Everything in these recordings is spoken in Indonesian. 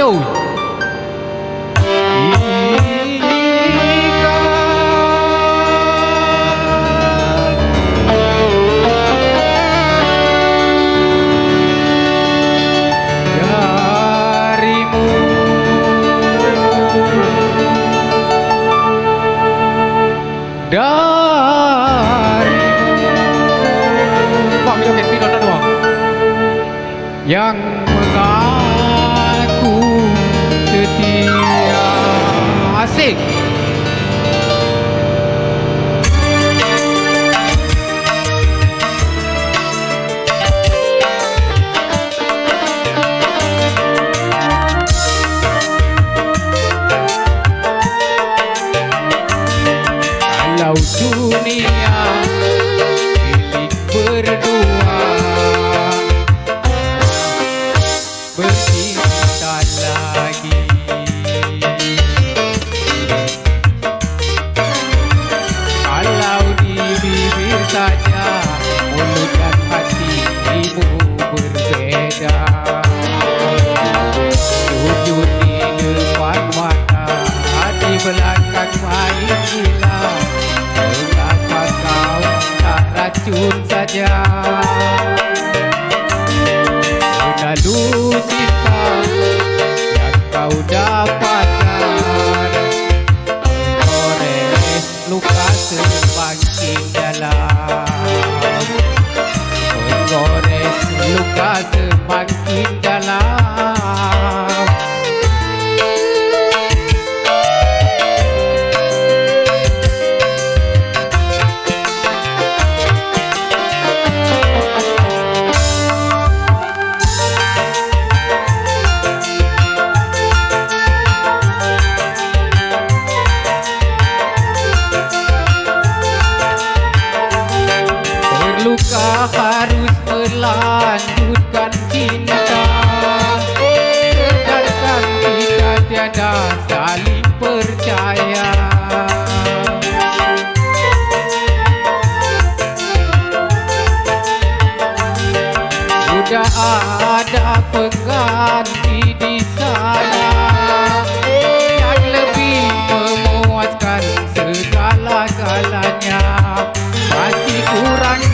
Donado. Yang Hey! Saja mulut dan hatimu berbeda. Sujud di depan mata Di belakang main gila Mengapa kau tak racun saja. Lalu cinta yang kau dapatkan. Mengores luka semakin dalam lukas bangkit dalam luka har melanjutkan cinta. Sedangkan kita tiada saling percaya. Sudah ada pengganti di sana. Yang lebih memuaskan segala-galanya. Masih kurangkah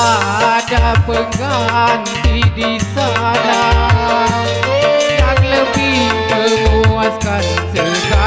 ada pengganti di sana. Yang lebih memuaskan segala-galanya